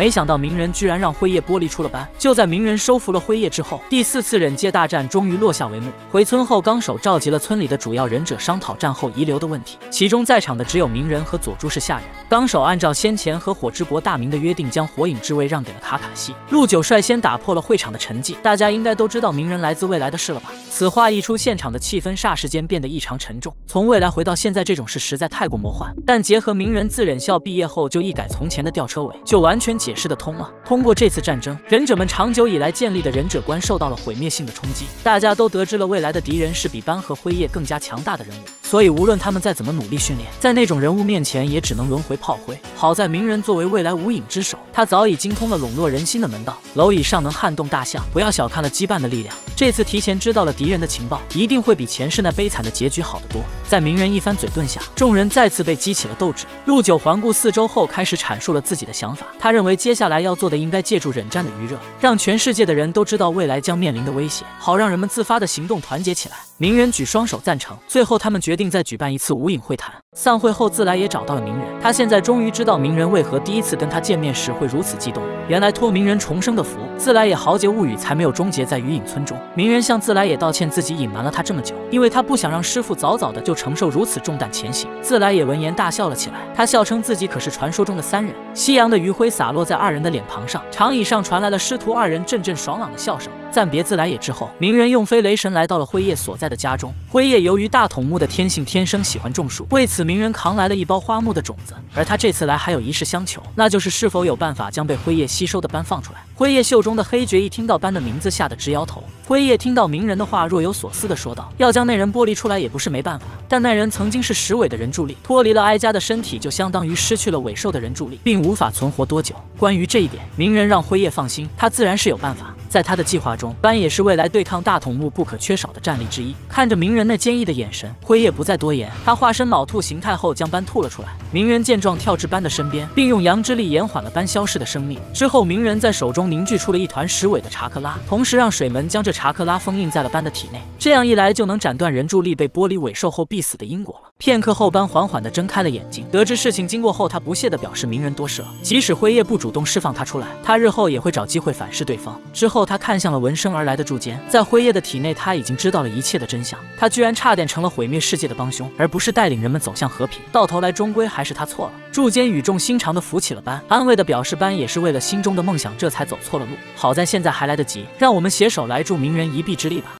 没想到鸣人居然让辉夜剥离出了斑。就在鸣人收服了辉夜之后，第四次忍界大战终于落下帷幕。回村后，纲手召集了村里的主要忍者，商讨战后遗留的问题。其中在场的只有鸣人和佐助是下人。纲手按照先前和火之国大明的约定，将火影之位让给了卡卡西。陆九率先打破了会场的沉寂，大家应该都知道鸣人来自未来的事了吧？此话一出，现场的气氛霎时间变得异常沉重。从未来回到现在这种事实在太过魔幻，但结合鸣人自忍校毕业后就一改从前的吊车尾，就完全解解释得通了。通过这次战争，忍者们长久以来建立的忍者观受到了毁灭性的冲击，大家都得知了未来的敌人是比斑和辉夜更加强大的人物，所以无论他们再怎么努力训练，在那种人物面前也只能轮回炮灰。好在鸣人作为未来无影之首，他早已精通了笼络人心的门道，蝼蚁尚能撼动大象，不要小看了羁绊的力量。这次提前知道了敌人的情报，一定会比前世那悲惨的结局好得多。在鸣人一番嘴遁下，众人再次被激起了斗志。陆九环顾四周后，开始阐述了自己的想法。他认为接下来要做的，应该借助忍战的余热，让全世界的人都知道未来将面临的威胁，好让人们自发的行动团结起来。鸣人举双手赞成。最后，他们决定再举办一次无影会谈。散会后，自来也找到了鸣人。他现在终于知道鸣人为何第一次跟他见面时会如此激动。原来托鸣人重生的福，自来也豪杰物语才没有终结在余影村中。鸣人向自来也道歉，自己隐瞒了他这么久，因为他不想让师傅早早的就承受如此重担前行。自来也闻言大笑了起来，他笑称自己可是传说中的三人。夕阳的余晖洒落在二人的脸庞上，长椅上传来了师徒二人阵阵爽朗的笑声。暂别自来也之后，鸣人用飞雷神来到了辉夜所在的家中。辉夜由于大筒木的天性，天生喜欢种树，为此鸣人扛来了一包花木的种子。而他这次来还有一事相求，那就是是否有办法将被辉夜吸收的斑放出来。辉夜袖中的黑绝一听到斑的名字，吓得直摇头。辉夜听到鸣人的话，若有所思的说道：“要将那人剥离出来也不是没办法，但那人曾经是十尾的人柱力，脱离了哀家的身体，就相当于失去了尾兽的人柱力，并无法存活多久。关于这一点，鸣人让辉夜放心，他自然是有办法。”在他的计划中，斑也是未来对抗大筒木不可缺少的战力之一。看着鸣人那坚毅的眼神，辉夜不再多言，他化身老兔形态后将斑吐了出来。鸣人见状，跳至斑的身边，并用阳之力延缓了斑消失的生命。之后，鸣人在手中凝聚出了一团石尾的查克拉，同时让水门将这查克拉封印在了斑的体内。这样一来，就能斩断人柱力被剥离尾兽后必死的因果了。片刻后，斑缓缓地睁开了眼睛。得知事情经过后，他不屑地表示：鸣人多事了，即使辉夜不主动释放他出来，他日后也会找机会反噬对方。之后，他看向了闻声而来的柱间，在辉夜的体内，他已经知道了一切的真相。他居然差点成了毁灭世界的帮凶，而不是带领人们走向和平。到头来，终归还是他错了。柱间语重心长地扶起了斑，安慰地表示：斑也是为了心中的梦想，这才走错了路。好在现在还来得及，让我们携手来助鸣人一臂之力吧。